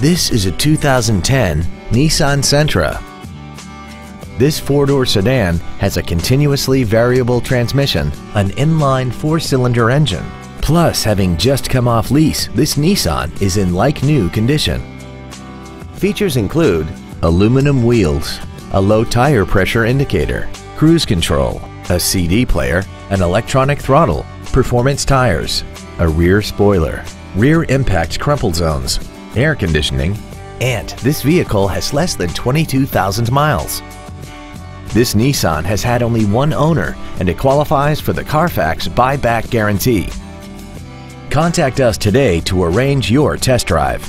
This is a 2010 Nissan Sentra. This four-door sedan has a continuously variable transmission, an inline four-cylinder engine. Plus, having just come off lease, this Nissan is in like-new condition. Features include aluminum wheels, a low tire pressure indicator, cruise control, a CD player, an electronic throttle, performance tires, a rear spoiler, rear impact crumple zones, air conditioning, and this vehicle has less than 22,000 miles. This Nissan has had only one owner and it qualifies for the Carfax buyback guarantee. Contact us today to arrange your test drive.